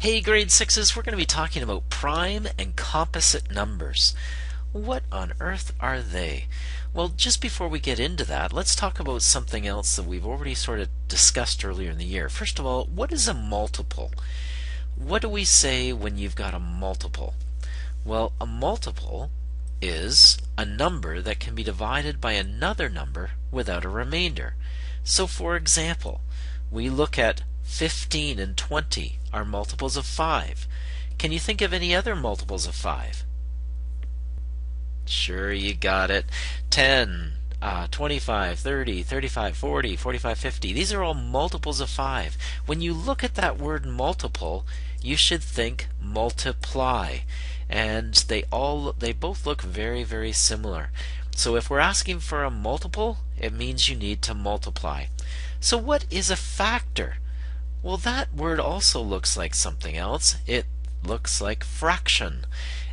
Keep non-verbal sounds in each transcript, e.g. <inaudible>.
Hey grade 6s, we're going to be talking about prime and composite numbers. What on earth are they? Well, just before we get into that, let's talk about something else that we've already sort of discussed earlier in the year. First of all, what is a multiple? What do we say when you've got a multiple? Well, a multiple is a number that can be divided by another number without a remainder. So for example, we look at 15 and 20 are multiples of 5. Can you think of any other multiples of 5? Sure, you got it. 10, uh, 25, 30, 35, 40, 45, 50. These are all multiples of 5. When you look at that word multiple, you should think multiply. And they all they both look very very similar. So if we're asking for a multiple, it means you need to multiply. So what is a factor? Well, that word also looks like something else. It looks like fraction.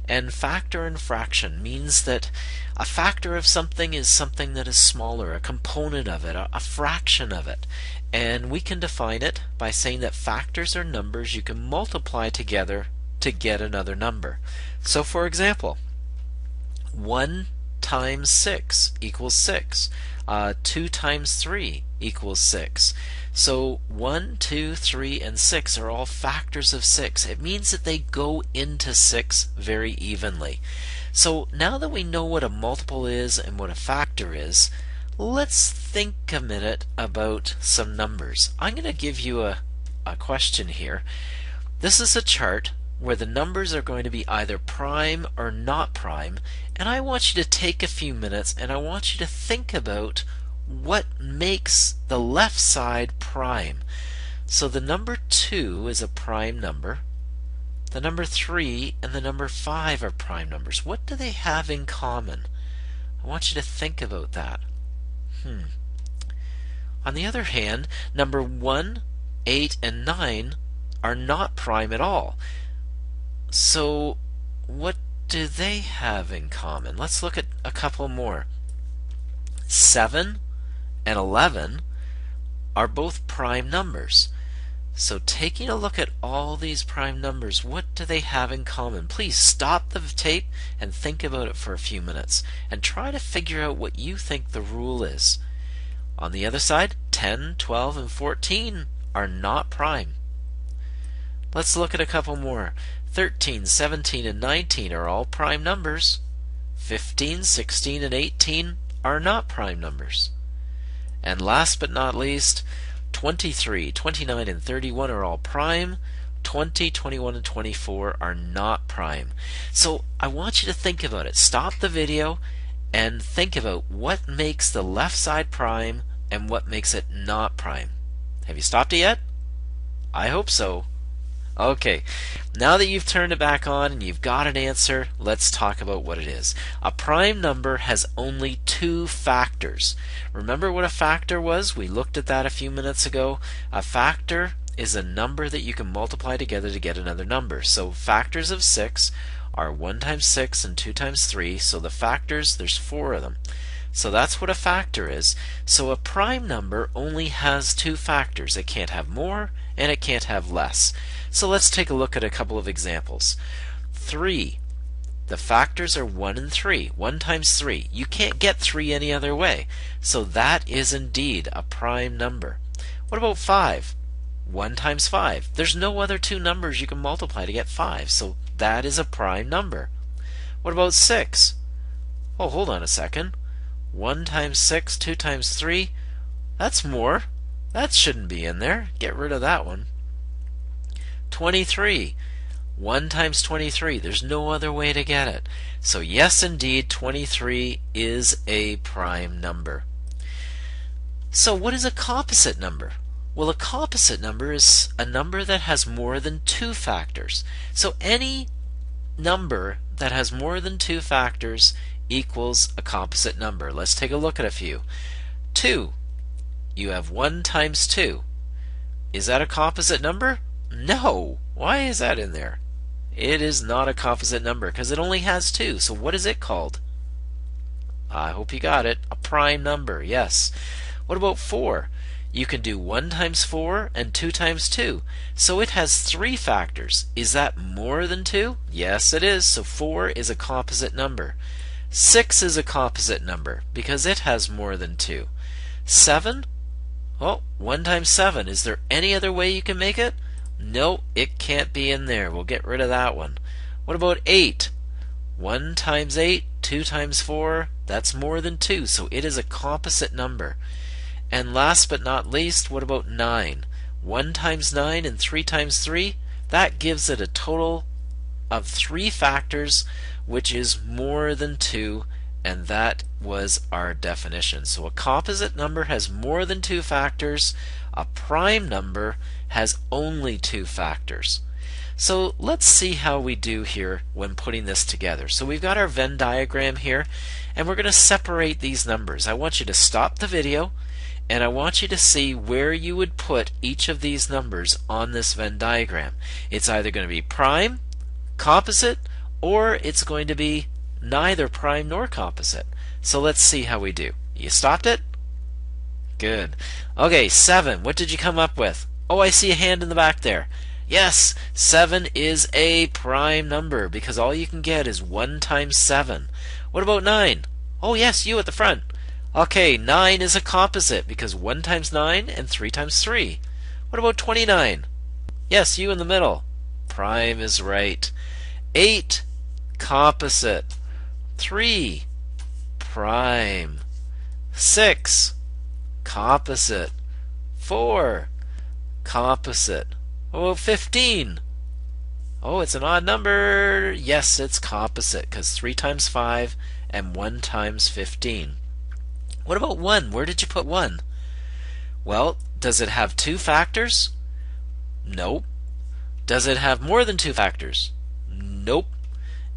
And factor and fraction means that a factor of something is something that is smaller, a component of it, a, fraction of it. And we can define it by saying that factors are numbers you can multiply together to get another number. So for example, 1 times 6 equals 6. Uh, 2 times 3 equals 6. So 1, 2, 3, and 6 are all factors of 6. It means that they go into 6 very evenly. So now that we know what a multiple is and what a factor is, let's think a minute about some numbers. I'm going to give you a, a question here. This is a chart where the numbers are going to be either prime or not prime, and I want you to take a few minutes and I want you to think about what makes the left side prime. So the number 2 is a prime number. The number 3 and the number 5 are prime numbers. What do they have in common? I want you to think about that. Hmm. On the other hand, number 1, 8, and 9 are not prime at all. So what do they have in common? Let's look at a couple more. 7 and 11 are both prime numbers. So taking a look at all these prime numbers, what do they have in common? Please stop the tape and think about it for a few minutes and try to figure out what you think the rule is. On the other side, 10, 12, and 14 are not prime. Let's look at a couple more. 13, 17, and 19 are all prime numbers. 15, 16, and 18 are not prime numbers. And last but not least, 23, 29, and 31 are all prime. 20, 21, and 24 are not prime. So I want you to think about it. Stop the video and think about what makes the left side prime and what makes it not prime. Have you stopped it yet? I hope so. Okay, now that you've turned it back on and you've got an answer, let's talk about what it is. A prime number has only two factors. Remember what a factor was? We looked at that a few minutes ago. A factor is a number that you can multiply together to get another number. So factors of 6 are 1 times 6 and 2 times 3. So the factors, there's four of them. So that's what a factor is. So a prime number only has two factors. It can't have more and it can't have less. So let's take a look at a couple of examples. 3. The factors are 1 and 3. 1 times 3. You can't get 3 any other way. So that is indeed a prime number. What about 5? 1 times 5. There's no other two numbers you can multiply to get 5. So that is a prime number. What about 6? Oh, hold on a second. 1 times 6, 2 times 3. That's more. That shouldn't be in there. Get rid of that one. 23. 1 times 23. There's no other way to get it. So yes, indeed, 23 is a prime number. So what is a composite number? Well, a composite number is a number that has more than two factors. So any number that has more than two factors equals a composite number. Let's take a look at a few. 2. You have 1 times 2. Is that a composite number? No! Why is that in there? It is not a composite number because it only has two. So what is it called? I hope you got it. A prime number, yes. What about 4? you can do 1 times 4 and 2 times 2. So it has three factors. Is that more than 2? Yes, it is. So 4 is a composite number. 6 is a composite number because it has more than 2. 7? Well, 1 times 7. Is there any other way you can make it? No, it can't be in there. We'll get rid of that one. What about 8? 1 times 8, 2 times 4, that's more than 2, so it is a composite number. And last but not least, what about 9? 1 times 9 and 3 times 3, that gives it a total of 3 factors, which is more than 2, and that was our definition. So a composite number has more than 2 factors, a prime number has only 2 factors. So let's see how we do here when putting this together. So we've got our Venn diagram here and we're going to separate these numbers. I want you to stop the video and I want you to see where you would put each of these numbers on this Venn diagram. It's either going to be prime, composite, or it's going to be neither prime nor composite. So let's see how we do. You stopped it? Good. Okay, 7. What did you come up with? Oh, I see a hand in the back there. Yes, 7 is a prime number because all you can get is 1 times 7. What about 9? Oh, yes, you at the front. Okay, 9 is a composite because 1 times 9 and 3 times 3. What about 29? Yes, you in the middle. Prime is right. 8, composite. 3, prime. 6, composite. 4, composite. Oh, 15. Oh, it's an odd number. Yes, it's composite because 3 times 5 and 1 times 15. What about 1? Where did you put 1? Well, does it have two factors? Nope. Does it have more than two factors? Nope.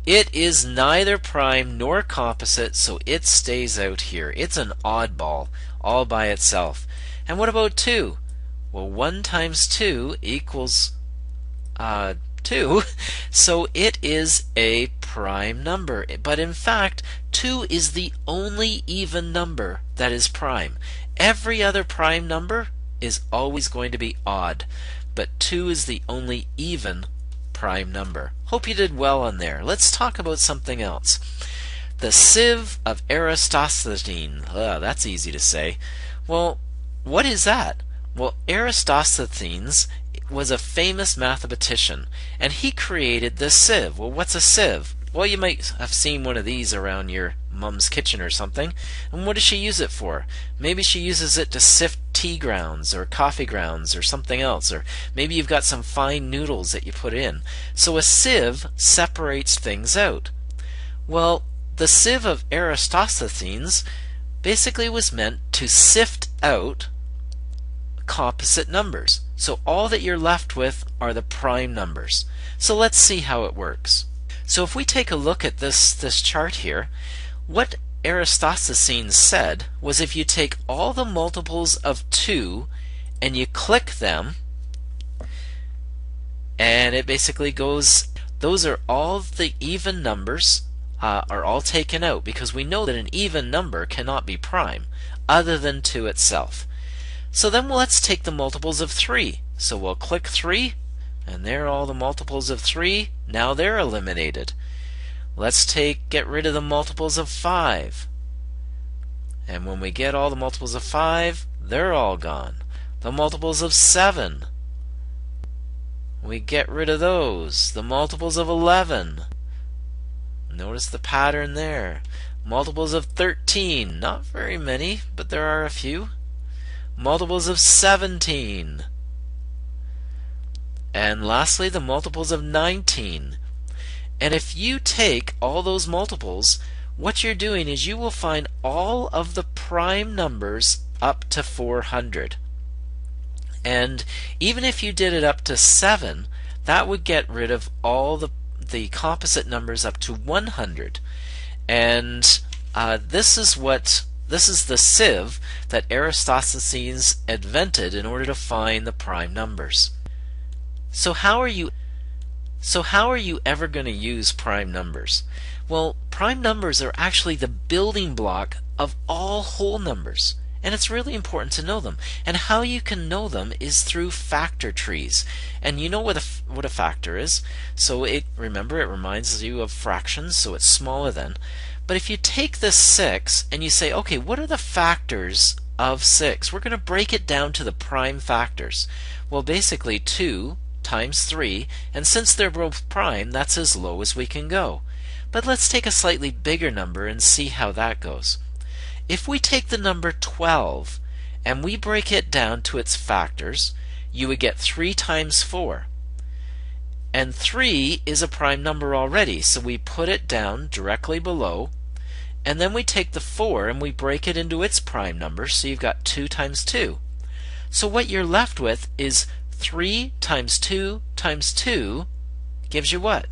It is neither prime nor composite, so it stays out here. It's an oddball all by itself. And what about 2? Well, 1 times 2 equals uh, 2, <laughs> so it is a prime number. But in fact, 2 is the only even number that is prime. Every other prime number is always going to be odd, but 2 is the only even prime number. Hope you did well on there. Let's talk about something else. The sieve of Eratosthenes. Ugh, that's easy to say. Well, what is that? Well, Eratosthenes was a famous mathematician, and he created the sieve. Well, what's a sieve? Well, you might have seen one of these around your mom's kitchen or something. And what does she use it for? Maybe she uses it to sift tea grounds or coffee grounds or something else. Or maybe you've got some fine noodles that you put in. So a sieve separates things out. Well, the sieve of Eratosthenes basically was meant to sift out composite numbers. So all that you're left with are the prime numbers. So let's see how it works. So if we take a look at this, this chart here, what Eratosthenes said was if you take all the multiples of 2 and you click them, and it basically goes, those are all the even numbers uh, are all taken out because we know that an even number cannot be prime other than 2 itself. So then let's take the multiples of 3. So we'll click 3, and there are all the multiples of 3. Now they're eliminated. Let's take get rid of the multiples of 5. And when we get all the multiples of 5, they're all gone. The multiples of 7, we get rid of those. The multiples of 11, notice the pattern there. Multiples of 13, not very many, but there are a few multiples of 17. And lastly, the multiples of 19. And if you take all those multiples, what you're doing is you will find all of the prime numbers up to 400. And even if you did it up to 7, that would get rid of all the, the composite numbers up to 100. And uh, this is what this is the sieve that Eratosthenes invented in order to find the prime numbers. So how are you so how are you ever going to use prime numbers? Well, prime numbers are actually the building block of all whole numbers. And it's really important to know them. And how you can know them is through factor trees. And you know what a, what a factor is. So it remember it reminds you of fractions, so it's smaller than. But if you take this 6 and you say, okay, what are the factors of 6? We're going to break it down to the prime factors. Well, basically 2 times 3, and since they're both prime, that's as low as we can go. But let's take a slightly bigger number and see how that goes. If we take the number 12 and we break it down to its factors, you would get 3 times 4. And 3 is a prime number already, so we put it down directly below. And then we take the 4 and we break it into its prime number, so you've got 2 times 2. So what you're left with is 3 times 2 times 2 gives you what?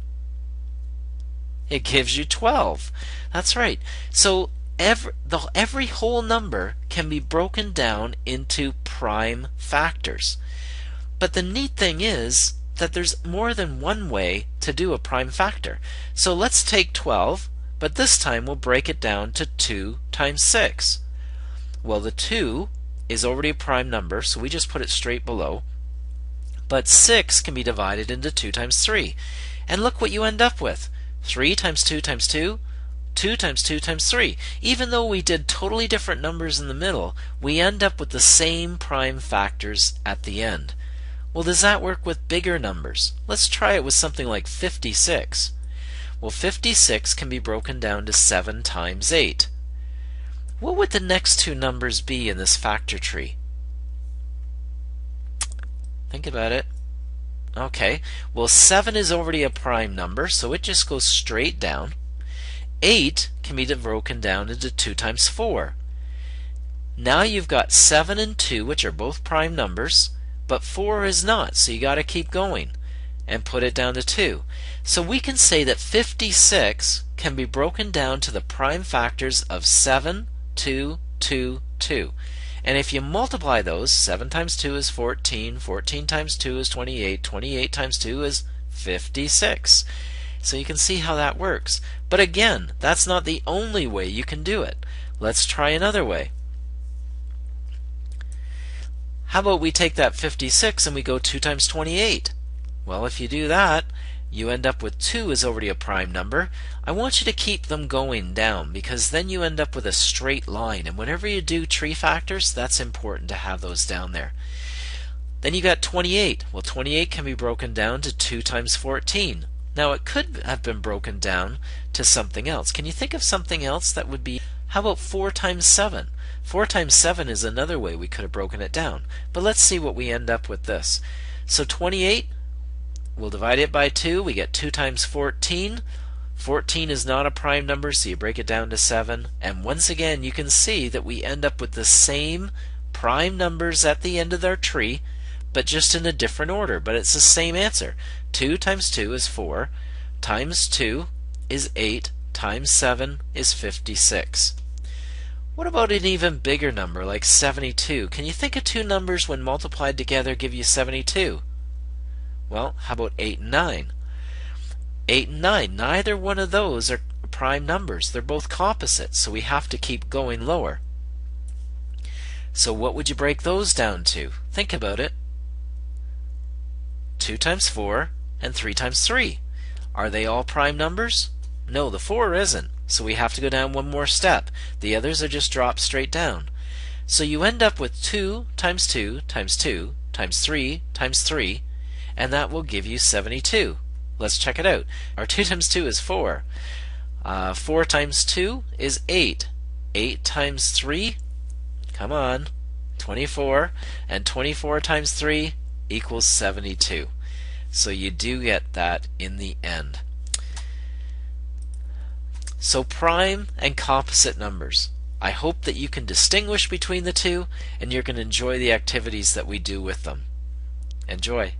It gives you 12. That's right. So every, the, every whole number can be broken down into prime factors. But the neat thing is that there's more than one way to do a prime factor. So let's take 12, but this time we'll break it down to 2 times 6. Well, the 2 is already a prime number, so we just put it straight below. But 6 can be divided into 2 times 3. And look what you end up with. 3 times 2 times 2, 2 times 2 times 3. Even though we did totally different numbers in the middle, we end up with the same prime factors at the end. Well, does that work with bigger numbers? Let's try it with something like 56. Well, 56 can be broken down to 7 times 8. What would the next two numbers be in this factor tree? Think about it. Okay, well 7 is already a prime number, so it just goes straight down. 8 can be broken down into 2 times 4. Now you've got 7 and 2, which are both prime numbers, but 4 is not, so you got to keep going and put it down to 2. So we can say that 56 can be broken down to the prime factors of 7, 2, 2, 2. And if you multiply those, 7 times 2 is 14, 14 times 2 is 28, 28 times 2 is 56. So you can see how that works. But again, that's not the only way you can do it. Let's try another way. How about we take that 56 and we go 2 times 28? Well, if you do that, you end up with 2 is already a prime number. I want you to keep them going down because then you end up with a straight line. And whenever you do tree factors, that's important to have those down there. Then you got 28. Well, 28 can be broken down to 2 times 14. Now, it could have been broken down to something else. Can you think of something else that would be, how about 4 times 7? 4 times 7 is another way we could have broken it down. But let's see what we end up with this. So 28 We'll divide it by 2. We get 2 times 14. 14 is not a prime number, so you break it down to 7. And once again, you can see that we end up with the same prime numbers at the end of our tree, but just in a different order. But it's the same answer. 2 times 2 is 4, times 2 is 8, times 7 is 56. What about an even bigger number like 72? Can you think of two numbers when multiplied together give you 72? Well, how about 8 and 9? 8 and 9, neither one of those are prime numbers. They're both composites, so we have to keep going lower. So what would you break those down to? Think about it. 2 times 4 and 3 times 3. Are they all prime numbers? No, the 4 isn't, so we have to go down one more step. The others are just dropped straight down. So you end up with 2 times 2 times 2 times 3 times 3 and that will give you 72. Let's check it out. Our <laughs> 2 times 2 is 4. Uh, 4 times 2 is 8. 8 times 3, come on, 24. And 24 times 3 equals 72. So you do get that in the end. So prime and composite numbers. I hope that you can distinguish between the two and you're going to enjoy the activities that we do with them. Enjoy.